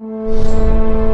you